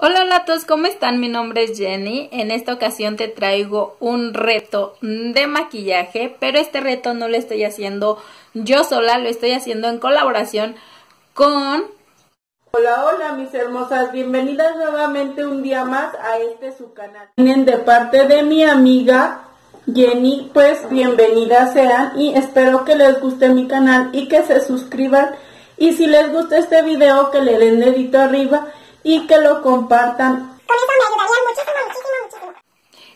Hola hola a todos, ¿cómo están? Mi nombre es Jenny. En esta ocasión te traigo un reto de maquillaje, pero este reto no lo estoy haciendo yo sola, lo estoy haciendo en colaboración con... Hola, hola mis hermosas, bienvenidas nuevamente un día más a este su canal. Vienen de parte de mi amiga Jenny, pues bienvenidas sean y espero que les guste mi canal y que se suscriban y si les gusta este video que le den dedito arriba y que lo compartan. Con eso me ayudaría muchísimo, muchísimo, muchísimo.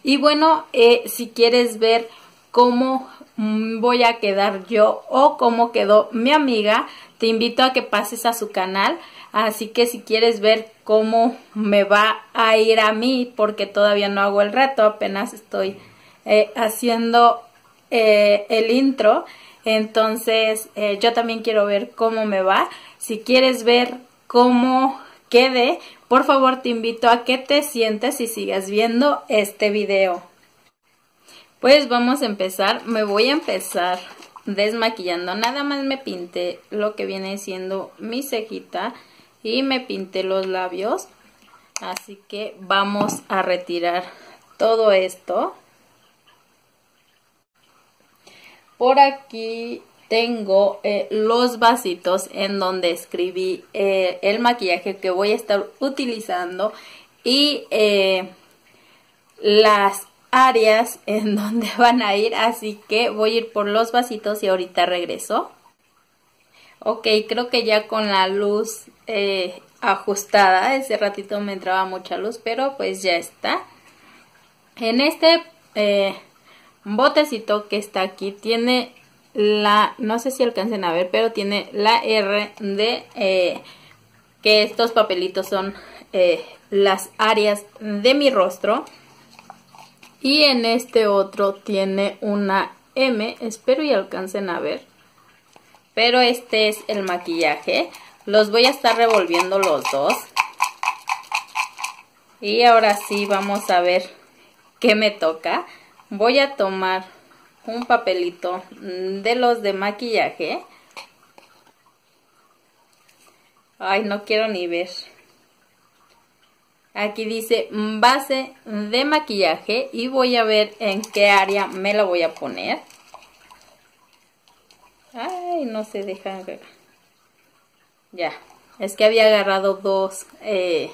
Y bueno, eh, si quieres ver cómo mm, voy a quedar yo o cómo quedó mi amiga, te invito a que pases a su canal. Así que si quieres ver cómo me va a ir a mí, porque todavía no hago el reto, apenas estoy eh, haciendo eh, el intro. Entonces yo también quiero ver cómo me va. Si quieres ver cómo quede, por favor te invito a que te sientes y sigas viendo este video. Pues vamos a empezar, me voy a empezar desmaquillando, nada más me pinté lo que viene siendo mi cejita y me pinté los labios, así que vamos a retirar todo esto. Por aquí tengo eh, los vasitos en donde escribí eh, el maquillaje que voy a estar utilizando y eh, las áreas en donde van a ir. Así que voy a ir por los vasitos y ahorita regreso. Ok creo que ya con la luz ajustada ese ratito me entraba mucha luz pero pues ya está. En este botecito que está aquí tiene la, no sé si alcancen a ver, pero tiene la R de eh, que estos papelitos son eh, las áreas de mi rostro. Y en este otro tiene una M, espero y alcancen a ver. Pero este es el maquillaje. Los voy a estar revolviendo los dos. Y ahora sí vamos a ver qué me toca. Voy a tomar un papelito de los de maquillaje. Ay, no quiero ni ver. Aquí dice base de maquillaje y voy a ver en qué área me la voy a poner. Ay, no se deja ver. Ya, es que había agarrado dos, eh,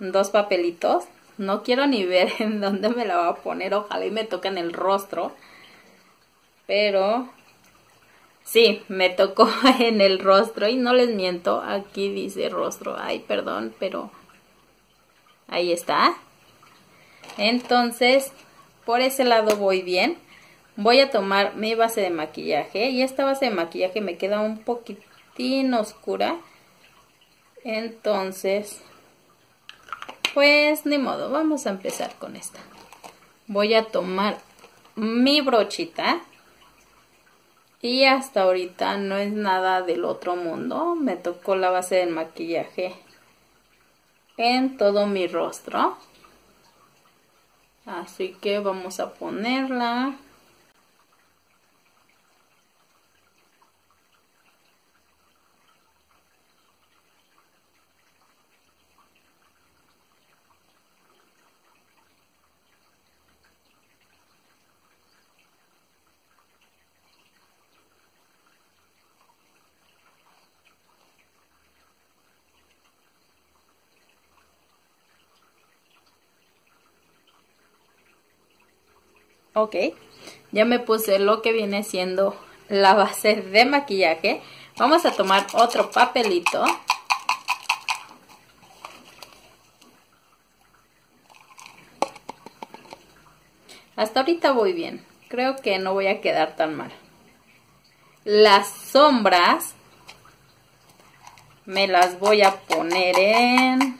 dos papelitos no quiero ni ver en dónde me la voy a poner. Ojalá y me toque en el rostro. Pero sí, me tocó en el rostro. Y no les miento, aquí dice rostro. Ay, perdón, pero ahí está. Entonces, por ese lado voy bien. Voy a tomar mi base de maquillaje. Y esta base de maquillaje me queda un poquitín oscura. Entonces pues ni modo, vamos a empezar con esta. Voy a tomar mi brochita. Y hasta ahorita no es nada del otro mundo. Me tocó la base del maquillaje en todo mi rostro. Así que vamos a ponerla. Ok, ya me puse lo que viene siendo la base de maquillaje. Vamos a tomar otro papelito. Hasta ahorita voy bien. Creo que no voy a quedar tan mal. Las sombras me las voy a poner en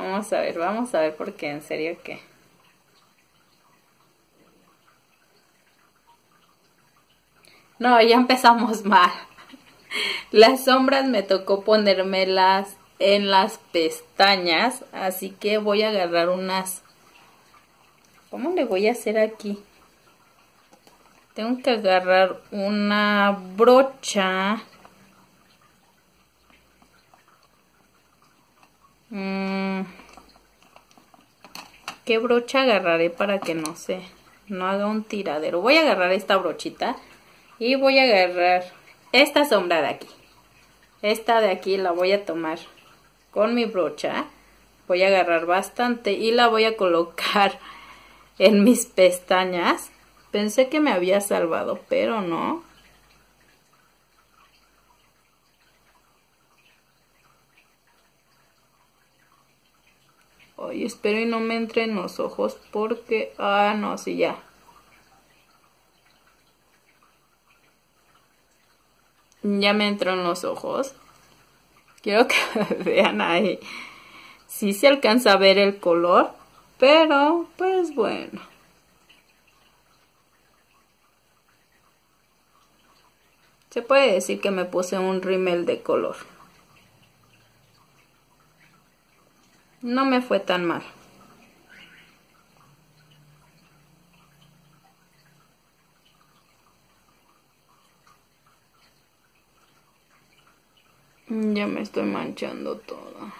Vamos a ver, vamos a ver porque en serio que... No, ya empezamos mal. Las sombras me tocó ponérmelas en las pestañas, así que voy a agarrar unas... ¿Cómo le voy a hacer aquí? Tengo que agarrar una brocha Mm, ¿Qué brocha agarraré para que no se no haga un tiradero? Voy a agarrar esta brochita y voy a agarrar esta sombra de aquí. Esta de aquí la voy a tomar con mi brocha. Voy a agarrar bastante y la voy a colocar en mis pestañas. Pensé que me había salvado, pero no. Ay, espero y no me entre en los ojos porque... Ah, no, sí, ya. Ya me entró en los ojos. Quiero que vean ahí. Sí se alcanza a ver el color, pero pues bueno. Se puede decir que me puse un rímel de color. No me fue tan mal. Ya me estoy manchando todo.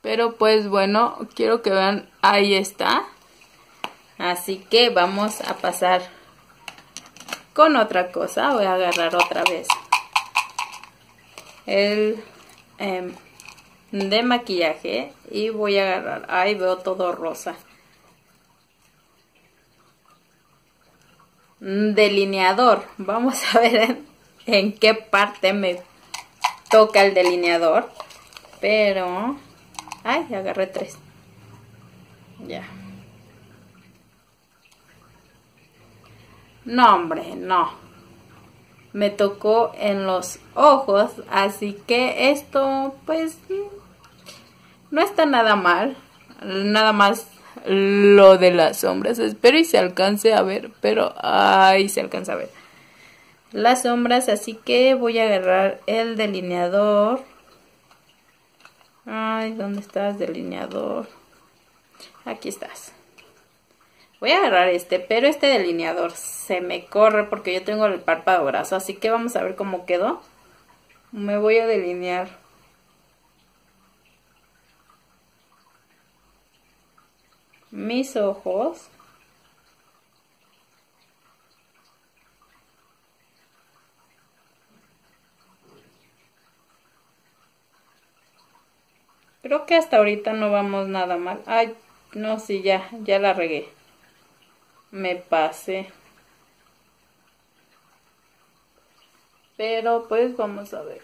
Pero pues bueno, quiero que vean, ahí está. Así que vamos a pasar con otra cosa. Voy a agarrar otra vez el em, de maquillaje y voy a agarrar. Ahí veo todo rosa. Delineador. Vamos a ver en, en qué parte me toca el delineador. Pero... Ay, agarré tres. Ya. No, hombre, no. Me tocó en los ojos, así que esto, pues, no está nada mal. Nada más lo de las sombras. Espero y se alcance a ver, pero ahí se alcanza a ver. Las sombras, así que voy a agarrar el delineador. Ay, ¿dónde estás, delineador? Aquí estás. Voy a agarrar este, pero este delineador se me corre porque yo tengo el párpado brazo, así que vamos a ver cómo quedó. Me voy a delinear. Mis ojos. Creo que hasta ahorita no vamos nada mal. Ay, no, sí, ya, ya la regué. Me pasé. Pero pues vamos a ver.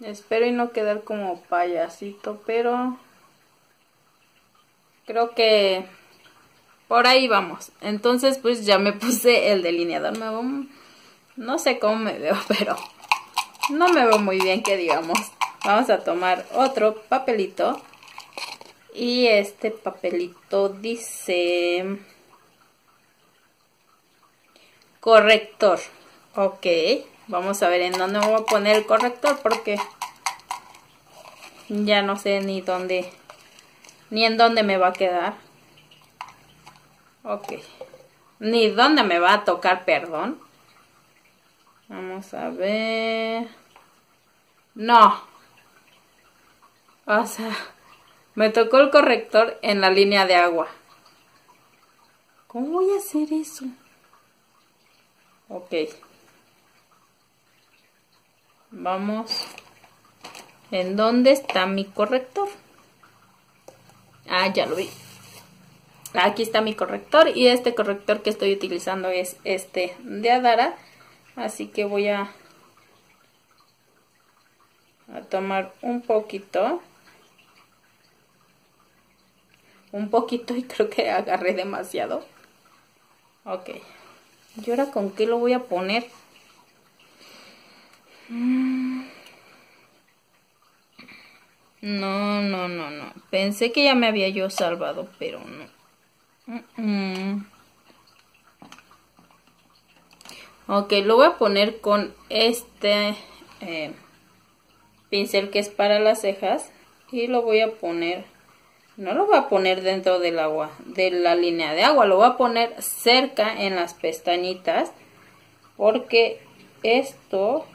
Espero y no quedar como payasito, pero creo que por ahí vamos. Entonces, pues ya me puse el delineador. Me no sé cómo me veo, pero no me veo muy bien, que digamos. Vamos a tomar otro papelito. Y este papelito dice... Corrector. Ok. Vamos a ver en dónde voy a poner el corrector porque ya no sé ni dónde ni en dónde me va a quedar. Ok. Ni dónde me va a tocar, perdón. Vamos a ver. No. O sea, me tocó el corrector en la línea de agua. ¿Cómo voy a hacer eso? Ok. Vamos. ¿En dónde está mi corrector? Ah, ya lo vi. Aquí está mi corrector y este corrector que estoy utilizando es este de Adara. Así que voy a, a tomar un poquito. Un poquito y creo que agarré demasiado. Ok. ¿Y ahora con qué lo voy a poner? Mm. No, no, no, no. Pensé que ya me había yo salvado, pero no. Ok, lo voy a poner con este... Eh, pincel que es para las cejas y lo voy a poner no lo voy a poner dentro del agua de la línea de agua lo voy a poner cerca en las pestañitas porque esto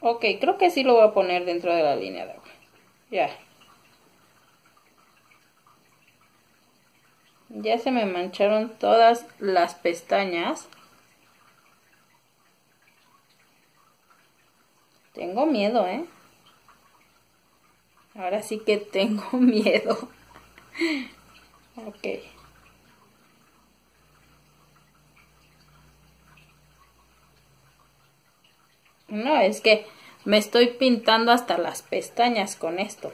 ok creo que sí lo voy a poner dentro de la línea de agua. Ya ya se me mancharon todas las pestañas Tengo miedo, ¿eh? Ahora sí que tengo miedo. ok. No, es que me estoy pintando hasta las pestañas con esto.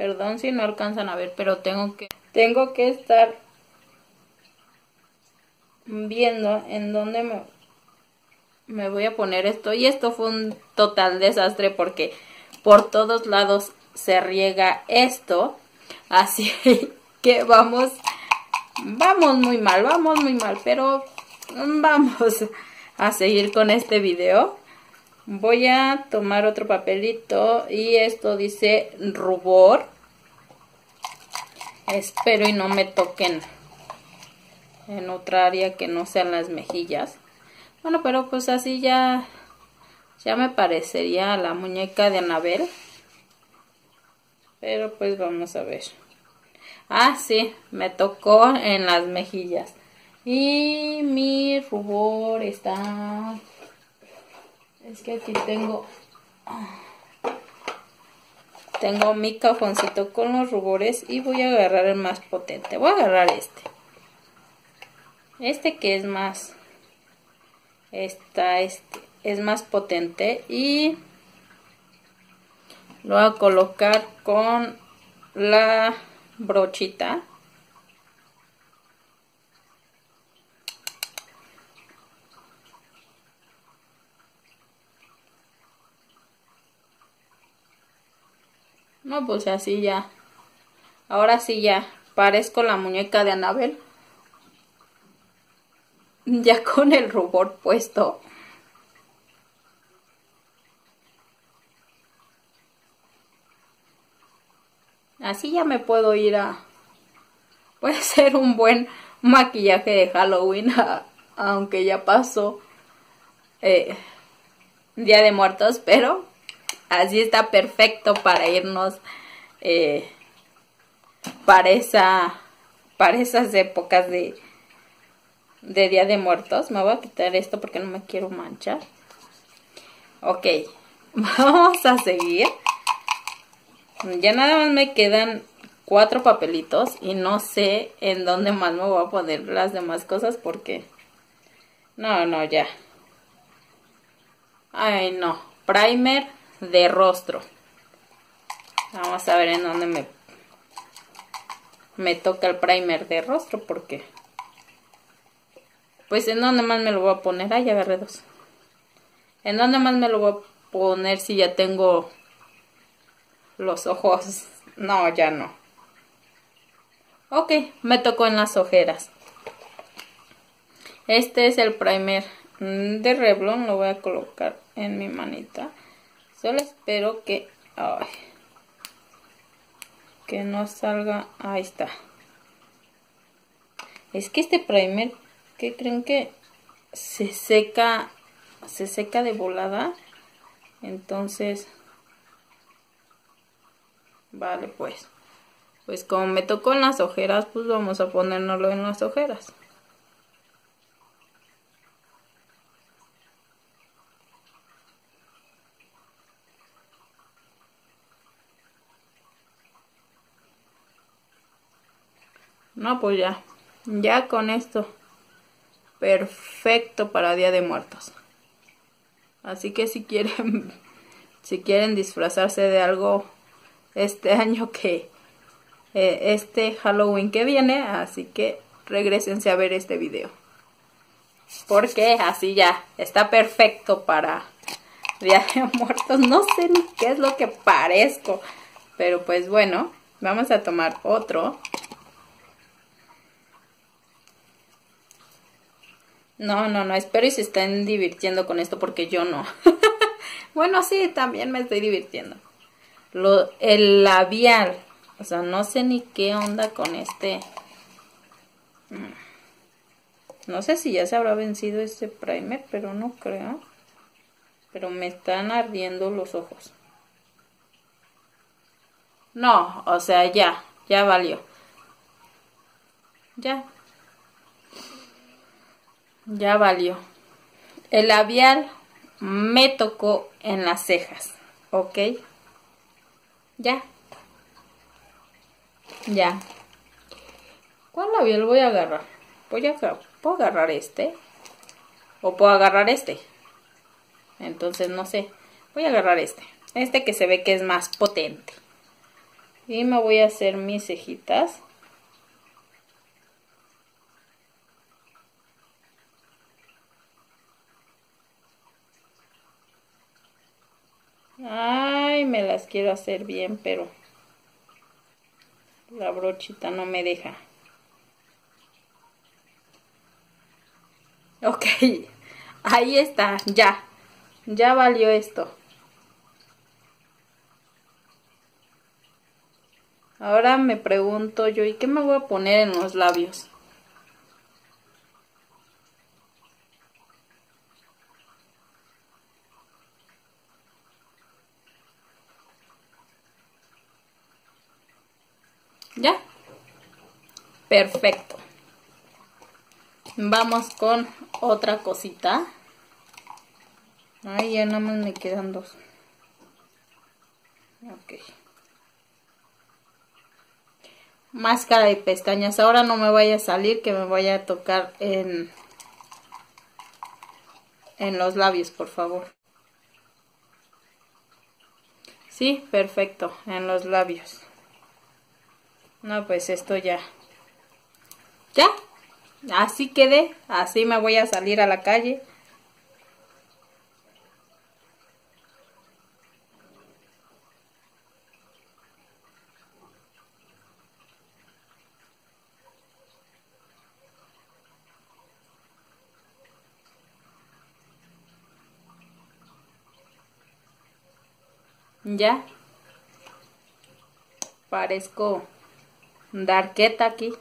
Perdón si no alcanzan a ver, pero tengo que tengo que estar viendo en dónde me, me voy a poner esto. Y esto fue un total desastre porque por todos lados se riega esto. Así que vamos, vamos muy mal, vamos muy mal, pero vamos a seguir con este video. Voy a tomar otro papelito y esto dice rubor. Espero y no me toquen en otra área que no sean las mejillas. Bueno, pero pues así ya, ya me parecería la muñeca de Anabel. Pero pues vamos a ver. Ah, sí, me tocó en las mejillas. Y mi rubor está es que aquí tengo tengo mi cajoncito con los rubores y voy a agarrar el más potente. Voy a agarrar este. Este que es más esta este es más potente y lo voy a colocar con la brochita No, pues así ya. Ahora sí ya. Parezco la muñeca de Anabel. Ya con el rubor puesto. Así ya me puedo ir a... Puede ser un buen maquillaje de Halloween, aunque ya pasó eh, Día de Muertos, pero así está perfecto para irnos eh, para esa para esas épocas de de Día de Muertos. Me voy a quitar esto porque no me quiero manchar. Ok, vamos a seguir. Ya nada más me quedan cuatro papelitos y no sé en dónde más me voy a poner las demás cosas porque... No, no, ya. Ay, no. Primer de rostro. Vamos a ver en dónde me, me toca el primer de rostro porque... Pues en dónde más me lo voy a poner. Ay, agarré dos. ¿En dónde más me lo voy a poner si ya tengo los ojos? No, ya no. Ok, me tocó en las ojeras. Este es el primer de Revlon. Lo voy a colocar en mi manita. Solo espero que... que no salga... Ahí está. Es que este primer, ¿qué creen que se seca? Se seca de volada. Entonces... Vale, pues. Pues como me tocó en las ojeras, pues vamos a ponérnoslo en las ojeras. No, pues ya. Ya con esto. Perfecto para Día de Muertos. Así que si quieren, si quieren disfrazarse de algo este año que eh, este Halloween que viene, así que regresense a ver este video. Porque así ya está perfecto para Día de Muertos. No sé ni qué es lo que parezco. Pero pues bueno, vamos a tomar otro. No, no, no, espero y se estén divirtiendo con esto porque yo no. bueno, sí, también me estoy divirtiendo. Lo, el labial. O sea, no sé ni qué onda con este. Mm. No sé si ya se habrá vencido este primer, pero no creo. Pero me están ardiendo los ojos. No, o sea, ya, ya valió. Ya. Ya valió. El labial me tocó en las cejas, ¿ok? Ya. Ya. ¿Cuál labial voy a agarrar? Voy a, ¿Puedo agarrar este? ¿O puedo agarrar este? Entonces, no sé. Voy a agarrar este. Este que se ve que es más potente. Y me voy a hacer mis cejitas. Ay, me las quiero hacer bien, pero la brochita no me deja. Ok, ahí está, ya. Ya valió esto. Ahora me pregunto yo, ¿y qué me voy a poner en los labios? ¿Ya? Perfecto. Vamos con otra cosita. Ay, ya nada más me quedan dos. Ok. Máscara de pestañas. Ahora no me vaya a salir que me vaya a tocar en, en los labios, por favor. Sí, perfecto, en los labios. No, pues esto ya. ¿Ya? Así quedé. Así me voy a salir a la calle. Ya. Parezco Darqueta aquí.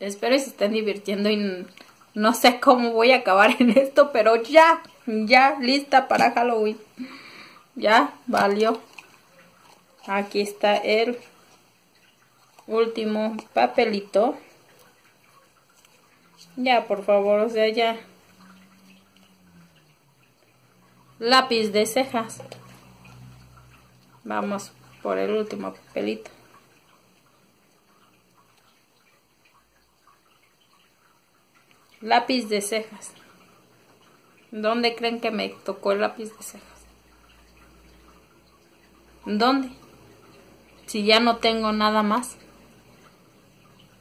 Espero que se estén divirtiendo y no sé cómo voy a acabar en esto, pero ya, ya lista para Halloween. Ya valió. Aquí está el último papelito. Ya, por favor, o sea, ya. Lápiz de cejas. Vamos por el último papelito. Lápiz de cejas. ¿Dónde creen que me tocó el lápiz de cejas? ¿Dónde? Si ya no tengo nada más.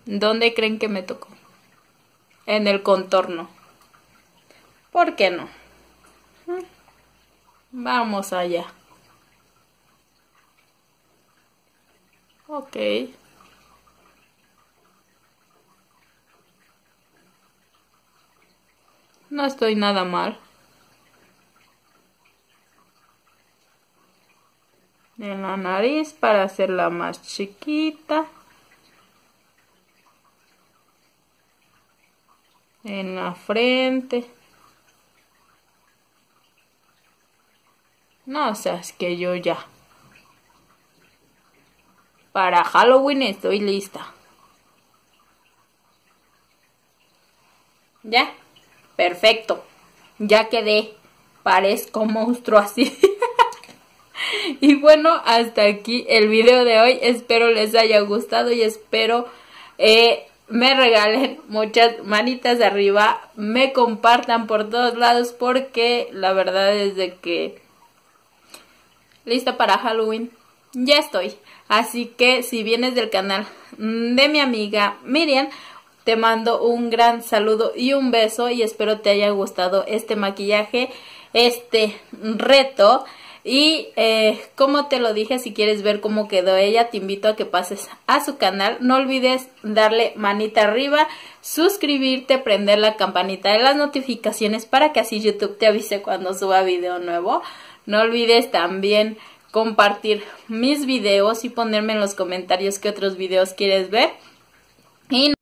¿Dónde creen que me tocó? En el contorno. ¿Por qué no? Vamos allá. Ok. No estoy nada mal. En la nariz para hacerla más chiquita. En la frente. No, o sea, es que yo ya. Para Halloween estoy lista. ¿Ya? Perfecto. Ya quedé. Parezco monstruo así. Y bueno, hasta aquí el video de hoy. Espero les haya gustado y espero eh, me regalen muchas manitas arriba, me compartan por todos lados porque la verdad es de que lista para Halloween ya estoy. Así que si vienes del canal de mi amiga Miriam, te mando un gran saludo y un beso y espero te haya gustado este maquillaje, este reto. Y eh, como te lo dije, si quieres ver cómo quedó ella, te invito a que pases a su canal. No olvides darle manita arriba, suscribirte, prender la campanita de las notificaciones para que así YouTube te avise cuando suba video nuevo. No olvides también compartir mis videos y ponerme en los comentarios qué otros videos quieres ver. Y,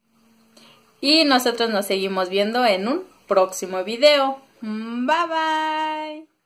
y nosotros nos seguimos viendo en un próximo video. Bye bye.